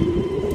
you.